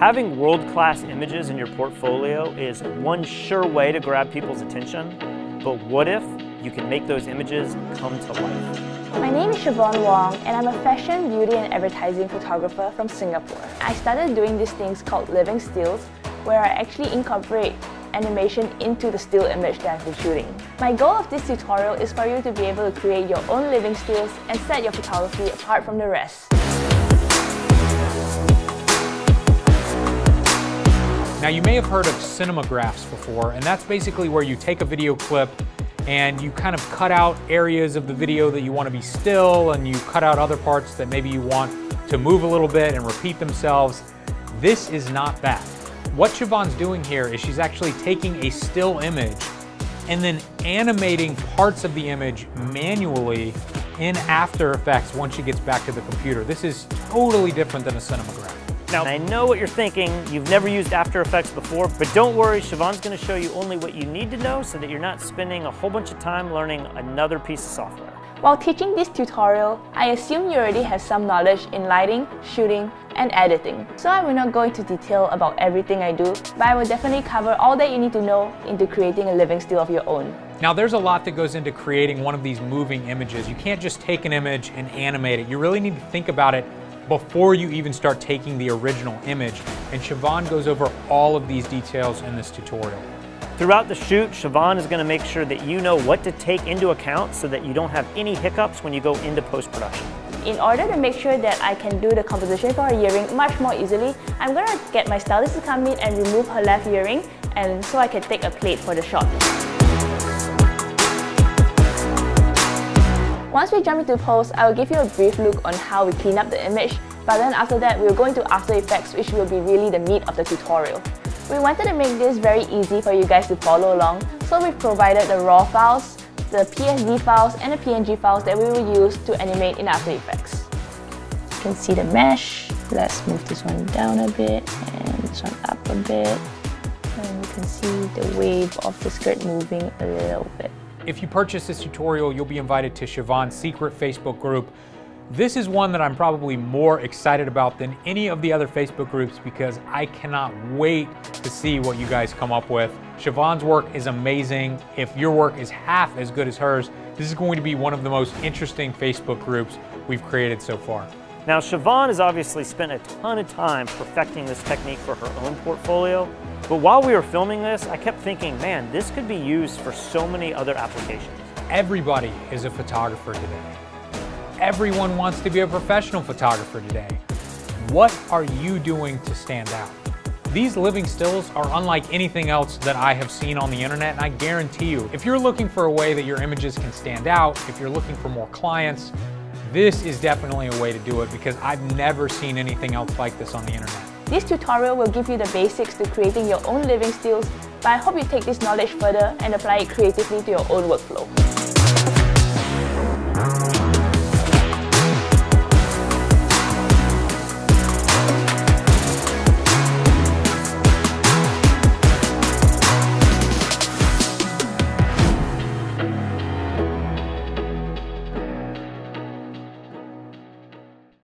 Having world-class images in your portfolio is one sure way to grab people's attention, but what if you can make those images come to life? My name is Shavonne Wong and I'm a fashion, beauty and advertising photographer from Singapore. I started doing these things called living stills where I actually incorporate animation into the still image that I've been shooting. My goal of this tutorial is for you to be able to create your own living stills and set your photography apart from the rest. You may have heard of cinemagraphs before, and that's basically where you take a video clip and you kind of cut out areas of the video that you want to be still and you cut out other parts that maybe you want to move a little bit and repeat themselves. This is not that. What Shavonne's doing here is she's actually taking a still image and then animating parts of the image manually in After Effects once she gets back to the computer. This is totally different than a cinemagraph. Now, I know what you're thinking. You've never used After Effects before, but don't worry, Shavonne's gonna show you only what you need to know so that you're not spending a whole bunch of time learning another piece of software. While teaching this tutorial, I assume you already have some knowledge in lighting, shooting, and editing. So I will not go into detail about everything I do, but I will definitely cover all that you need to know into creating a living still of your own. Now there's a lot that goes into creating one of these moving images. You can't just take an image and animate it. You really need to think about it before you even start taking the original image. And Shavonne goes over all of these details in this tutorial. Throughout the shoot, Shavonne is gonna make sure that you know what to take into account so that you don't have any hiccups when you go into post-production. In order to make sure that I can do the composition for her earring much more easily, I'm gonna get my stylist to come in and remove her left earring and so I can take a plate for the shot. Once we jump into post, I will give you a brief look on how we clean up the image, but then after that, we'll go into After Effects, which will be really the meat of the tutorial. We wanted to make this very easy for you guys to follow along, so we've provided the RAW files, the PSD files, and the PNG files that we will use to animate in After Effects. You can see the mesh. Let's move this one down a bit, and this one up a bit. And you can see the wave of the skirt moving a little bit. If you purchase this tutorial, you'll be invited to Shavonne's secret Facebook group. This is one that I'm probably more excited about than any of the other Facebook groups because I cannot wait to see what you guys come up with. Shavonne's work is amazing. If your work is half as good as hers, this is going to be one of the most interesting Facebook groups we've created so far. Now, Shavonne has obviously spent a ton of time perfecting this technique for her own portfolio, but while we were filming this, I kept thinking, man, this could be used for so many other applications. Everybody is a photographer today. Everyone wants to be a professional photographer today. What are you doing to stand out? These living stills are unlike anything else that I have seen on the internet, and I guarantee you, if you're looking for a way that your images can stand out, if you're looking for more clients, this is definitely a way to do it because I've never seen anything else like this on the internet. This tutorial will give you the basics to creating your own living stills, but I hope you take this knowledge further and apply it creatively to your own workflow.